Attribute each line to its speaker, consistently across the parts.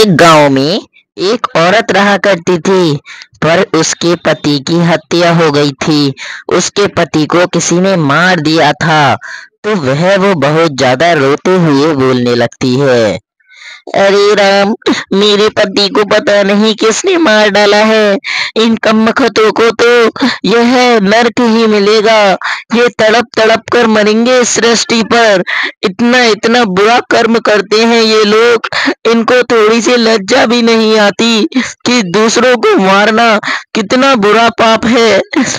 Speaker 1: एक गाँव में एक औरत रहा करती थी, पर उसके पति की हत्या हो गई थी। उसके पति को किसी ने मार दिया था तो वह वो बहुत ज़्यादा रोते हुए बोलने लगती है। अरे राम, मेरे पति को पता नहीं किसने मार डाला है। इन कमखतों को तो यह नर्क ही मिलेगा। ये तड़प तड़प कर मरेंगे सृष्टि पर। इतना इतना बुरा कर्म करते हैं ये लोग। इनको थोड़ी सी लज्जा भी नहीं आती कि दूसरों को मारना कितना बुरा पाप है।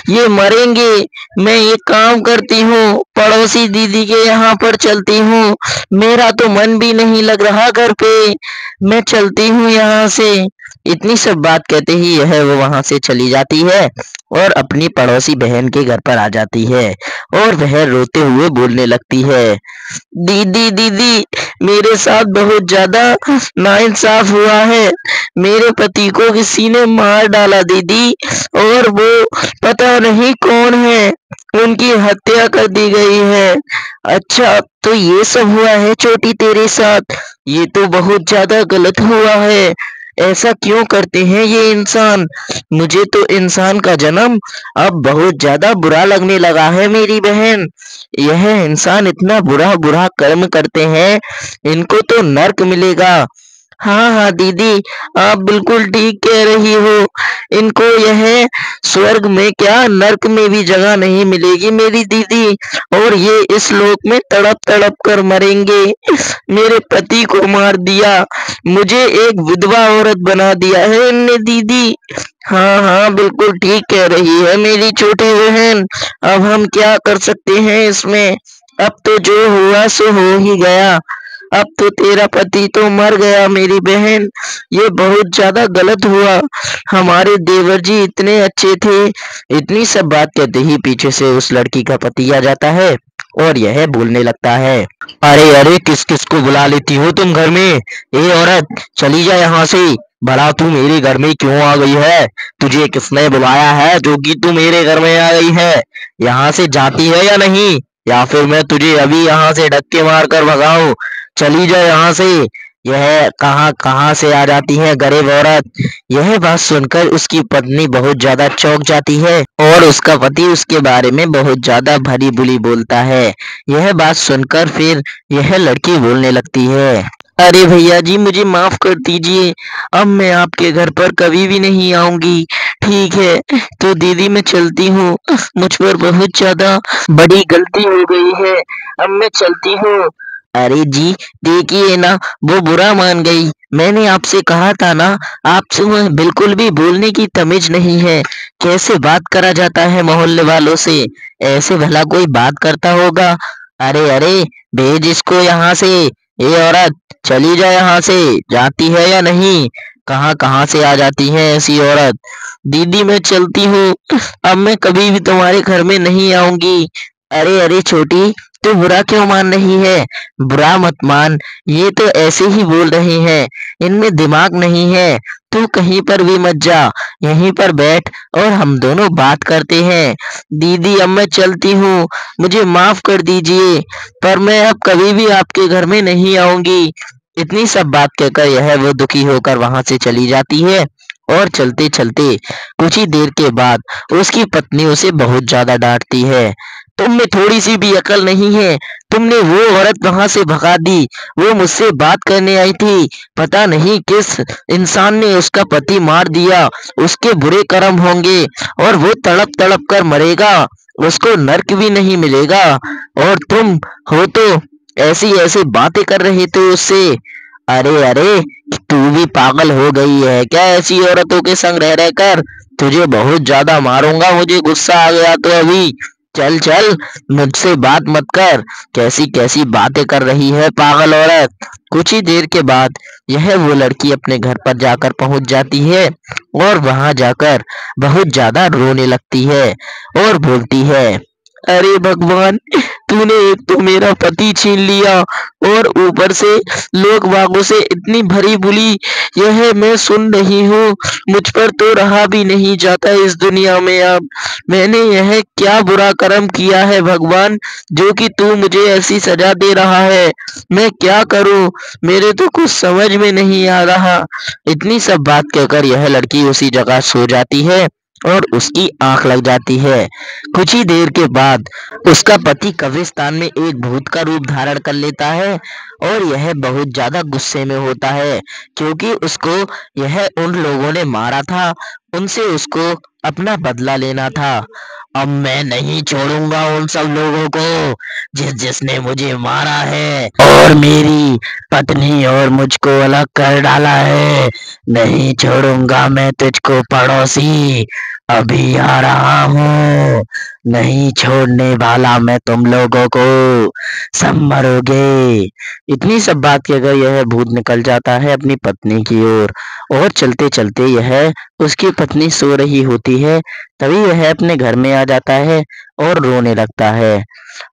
Speaker 1: ये मरेंगे। मैं ये काम करती हूँ। पड़ोसी दीदी के यहाँ पर चलती हूँ। मेरा तो मन भी नहीं लग रहा घर पे। मैं चलती हूँ यहाँ से। इतनी सब बात कहते ही यह वो वहाँ से चली जाती है और अपनी पड़ोसी बहन के घर पर आ जाती है और वह रोते हुए बोलने लगती है, दीदी दीदी, मेरे साथ बहुत ज़्यादा नाइंसाफ हुआ है। मेरे पति को किसी ने मार डाला, दीदी, और वो पता नहीं कौन है। उनकी हत्या कर दी गई है। अच्छा तो ये सब हुआ है छोटी तेरे साथ। ये तो बहुत ज़्यादा गलत हुआ है। ऐसा क्यों करते हैं ये इंसान? मुझे तो इंसान का जन्म अब बहुत ज़्यादा बुरा लगने लगा है मेरी बहन। यह इंसान इतना बुरा बुरा कर्म करते हैं, इनको तो नर्क मिलेगा। हाँ हाँ दीदी, आप बिल्कुल ठीक कह रही हो। इनको यह स्वर्ग में क्या नर्क में भी जगह नहीं मिलेगी मेरी दीदी, और ये इस लोक में तड़प तड़प कर मरेंगे। मेरे पति को मार दिया, मुझे एक विधवा औरत बना दिया है इनने, दीदी। हाँ हाँ बिल्कुल ठीक कह रही है मेरी छोटी बहन। अब हम क्या कर सकते हैं इसमें? अब तो जो हुआ, सो हो ही गया। अब तो तेरा पति तो मर गया, मेरी बहन। ये बहुत ज़्यादा गलत हुआ। हमारे देवर जी इतने अच्छे थे। इतनी सब बात कहते ही पीछे से उस लड़की का पति आ जाता है और यह बोलने लगता है, अरे अरे, किस किस को बुला लेती हो तुम घर में? ए, औरत, चली जा यहाँ से। बड़ा तू मेरे घर में क्यों आ गई है? तुझे किसने बुलाया है जो कि तू मेरे घर में आ गई है? यहाँ से जाती है या नहीं? या फिर मैं तुझे अभी यहाँ से धक्के मार कर भगाऊं? चली जाओ यहाँ से। यह कहाँ कहाँ से आ जाती है गरीब औरत? यह बात सुनकर उसकी पत्नी बहुत ज़्यादा चौंक जाती है और उसका पति उसके बारे में बहुत ज़्यादा भरी बुली बोलता है। यह बात सुनकर फिर यह लड़की बोलने लगती है, अरे भैया जी, मुझे माफ़ कर दीजिए। अब मैं आपके घर पर कभी भी नहीं आऊँगी। ठीक है तो दीदी मैं चलती हूँ। मुझ पर बहुत ज़्यादा बड़ी गलती हो गई है। अब मैं चलती हूँ। अरे जी, देखिए ना, वो बुरा मान गई। मैंने आपसे कहा था ना आपसे बिल्कुल भी बोलने की तमीज नहीं है। कैसे बात करा जाता है मोहल्ले वालों से? ऐसे भला कोई बात करता होगा? अरे अरे, भेज इसको यहाँ से। ये औरत, चली जाए यहाँ से। जाती है या नहीं? कहाँ कहाँ से आ जाती है ऐसी औरत? दीदी, मैं चलती हूँ। अब मैं कभी भी तुम्हारे घर में नहीं आऊँगी। अरे अरे, छोटी तो बुरा क्यों मान रही है? बुरा मत मान। ये तो ऐसे ही बोल रहे हैं। इनमें दिमाग नहीं है। तू कहीं पर भी मत जा। यहीं पर बैठ और हम दोनों बात करते हैं। दीदी, अब मैं चलती हूँ। मुझे माफ़ कर दीजिए। पर मैं अब कभी भी आपके घर में नहीं आऊँगी। इतनी सब बात कहकर यह वो दुखी होकर वहाँ से चली जाती है और चलते चलते कुछ ही देर के बाद उसकी पत्नी उसे बहुत ज़्यादा डांटती है। तुम में थोड़ी सी भी अकल नहीं है। तुमने वो औरत वहाँ से भगा दी? वो मुझसे बात करने आई थी। पता नहीं किस इंसान ने उसका पति मार दिया। उसके बुरे कर्म होंगे और वो तड़प तड़प कर मरेगा। उसको नर्क भी नहीं मिलेगा। और तुम हो तो ऐसी ऐसी बातें कर रहे थे उससे। अरे अरे, तू भी पागल हो गई है। क्या ऐसी औरतों के संग रह रहकर तुझे बहुत ज़्यादा मारूँगा। मुझे गुस्सा आ गया तो अभी। चल चल, मुझसे बात मत कर। कैसी कैसी बातें कर रही है पागल औरत? कुछ ही देर के बाद यह वो लड़की अपने घर पर जाकर पहुँच जाती है और वहाँ जाकर बहुत ज़्यादा रोने लगती है और बोलती है, अरे भगवान
Speaker 2: तूने तो मेरा पति छीन लिया और ऊपर से लोग बागों से इतनी भरी बुली, यह मैं सुन रही हूँ। मुझ पर तो रहा भी नहीं जाता इस दुनिया में अब। मैंने यह क्या बुरा कर्म किया है भगवान, जो कि तू मुझे ऐसी सजा दे रहा है? मैं क्या करूँ? मेरे तो कुछ समझ में नहीं आ रहा। इतनी सब बात कहकर यह लड़की उसी जगह सो जाती है। और उसकी आँख लग जाती है। कुछ ही देर के बाद उसका पति कब्रिस्तान में एक भूत का रूप धारण कर लेता है। और यह बहुत ज़्यादा गुस्से में होता है, क्योंकि उसको यह उन लोगों ने मारा था, उनसे उसको अपना बदला लेना था। अब मैं नहीं छोड़ूँगा उन सब लोगों को, जिस जिसने मुझे मारा है, और मेरी पत्नी और मुझको अलग कर डाला है। नहीं छोड़ूँगा मैं तुझको पड़ोसी। अभी आ रहा हूँ। नहीं छोड़ने वाला मैं तुम लोगों को। सब मरोगे। इतनी सब बात के अगर यह भूत निकल जाता है अपनी पत्नी की ओर और, और चलते चलते यह उसकी पत्नी सो रही होती है तभी यह अपने घर में आ जाता है और रोने लगता है।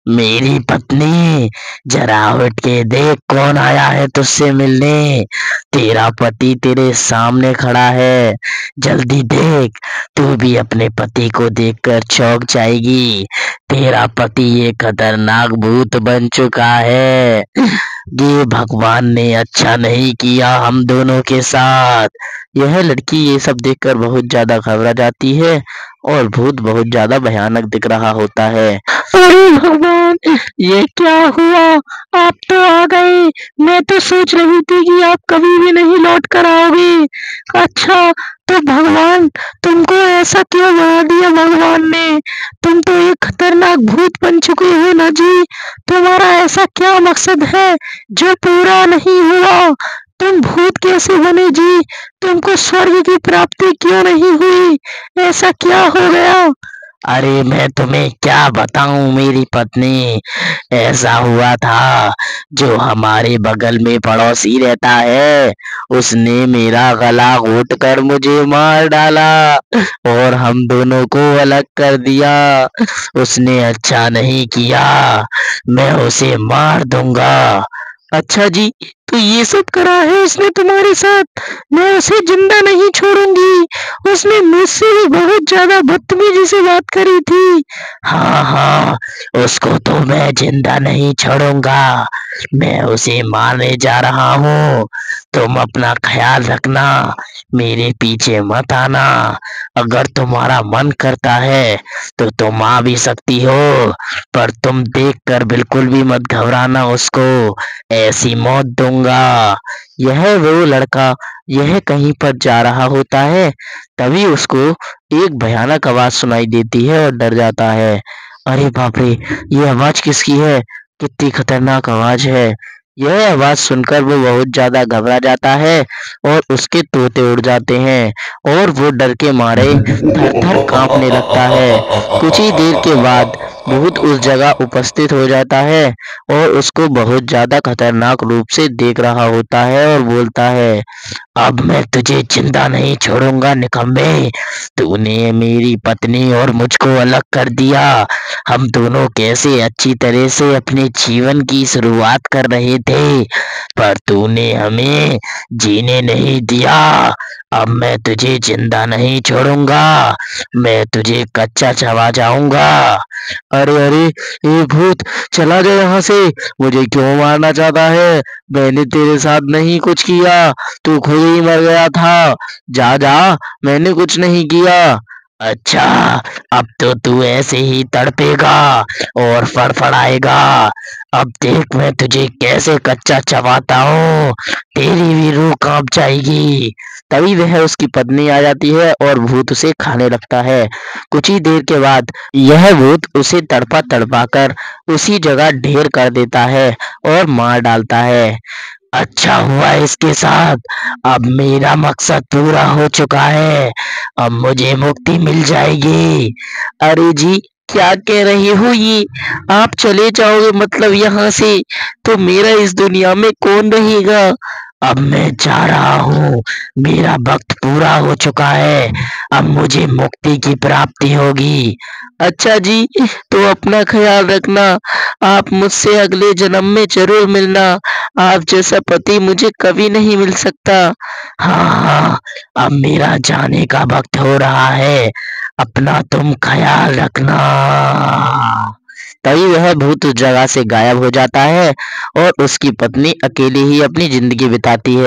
Speaker 2: मेरी पत्नी, जरा उठ के देख कौन आया है तुझसे मिलने। तेरा पति तेरे सामने खड़ा है। जल्दी देख, तू भी अपने पति को देखकर चौंक जाएगी। तेरा पति ये खतरनाक भूत बन चुका है। ये भगवान ने अच्छा नहीं किया हम दोनों के साथ। यह लड़की ये सब देखकर बहुत ज़्यादा घबरा जाती है और भूत बहुत ज़्यादा भयानक दिख रहा होता है।
Speaker 1: अरे भगवान, ये क्या हुआ? आप तो आ गए। मैं तो सोच रही थी कि आप कभी भी नहीं लौट कर आओगे। अच्छा तो भगवान, तुमको ऐसा क्यों बना दिया भगवान ने? तुम तो एक खतरनाक भूत बन चुके हो ना जी। तुम्हारा ऐसा क्या मकसद है जो पूरा नहीं हुआ? तुम भूत कैसे बने जी? तुमको स्वर्ग की प्राप्ति क्यों नहीं हुई? ऐसा क्या हो गया?
Speaker 2: अरे मैं तुम्हें क्या बताऊँ, मेरी पत्नी? ऐसा हुआ था, जो हमारे बगल में पड़ोसी रहता है, उसने मेरा गला घोट कर मुझे मार डाला और हम दोनों को अलग कर दिया। उसने अच्छा नहीं किया, मैं उसे मार दूँगा।
Speaker 1: अच्छा जी तो ये सब करा है उसने तुम्हारे साथ। मैं उसे ज़िंदा नहीं छोड़ूँगी। उसने मुझसे भी बहुत ज़्यादा बदतमीजी से बात करी थी।
Speaker 2: हाँ हाँ उसको तो मैं ज़िंदा नहीं छोड़ूँगा। मैं उसे मारने जा रहा हूँ। तुम अपना ख्याल रखना। मेरे पीछे मत आना। अगर तुम्हारा मन करता है तो तुम आ भी सकती हो। पर तुम देखकर बिल्कुल भी मत घबराना उसको। ऐसी मौत दूँगा। यह वो लड़का यह कहीं पर जा रहा होता है, तभी उसको एक भयानक आवाज़ सुनाई देती है और डर जाता है। अरे बाप रे ये आवाज़ किसकी है? कितनी खतरनाक आवाज़ है। यह आवाज़ सुनकर वो बहुत ज़्यादा घबरा जाता है और उसके तोते उड़ जाते हैं और वो डर के मारे थर थर कांपने लगता है। कुछ ही देर के बाद भूत उस जगह उपस्थित हो जाता है और उसको बहुत ज़्यादा खतरनाक रूप से देख रहा होता है और बोलता है, अब मैं तुझे ज़िंदा नहीं छोड़ूँगा निकम्बे तूने मेरी पत्नी और मुझको अलग कर दिया। हम दोनों कैसे अच्छी तरह से अपने जीवन की शुरुआत कर रहे थे, पर तूने हमें जीने नहीं दिया। अब मैं तुझे ज़िंदा नहीं छोड़ूँगा। मैं तुझे कच्चा चबा जाऊँगा।
Speaker 1: अरे अरे, ये भूत चला गया यहाँ से। मुझे क्यों मारना चाहता है? मैंने तेरे साथ नहीं कुछ किया। तू खुद ही मर गया था। जा जा, मैंने कुछ नहीं किया।
Speaker 2: अच्छा अब तो तू ऐसे ही तड़पेगा और फड़फड़ाएगा। अब देख मैं तुझे कैसे कच्चा चबाता हूँ। तेरी भी रूह काँप जाएगी।
Speaker 1: तभी वह उसकी पत्नी आ जाती है और भूत उसे खाने लगता है। कुछ ही देर के बाद यह भूत उसे तड़पा तड़पा कर उसी जगह ढेर कर देता है और मार डालता है।
Speaker 2: अच्छा हुआ इसके साथ। अब मेरा मकसद पूरा हो चुका है। अब मुझे मुक्ति मिल जाएगी।
Speaker 1: अरे जी, क्या कह रहे हो ये? आप चले जाओगे मतलब यहाँ से। तो मेरा इस दुनिया में कौन रहेगा? अब मैं जा रहा हूँ। मेरा वक्त पूरा हो चुका है। अब मुझे मुक्ति की प्राप्ति होगी।
Speaker 2: अच्छा जी तो अपना ख्याल रखना। आप मुझसे अगले जन्म में ज़रूर मिलना। आप जैसा पति मुझे कभी नहीं मिल सकता।
Speaker 1: हाँ हाँ अब मेरा जाने का वक्त हो रहा है। अपना तुम ख्याल रखना। तभी वह भूत जगह से गायब हो जाता है और उसकी पत्नी अकेली ही अपनी ज़िंदगी बिताती है।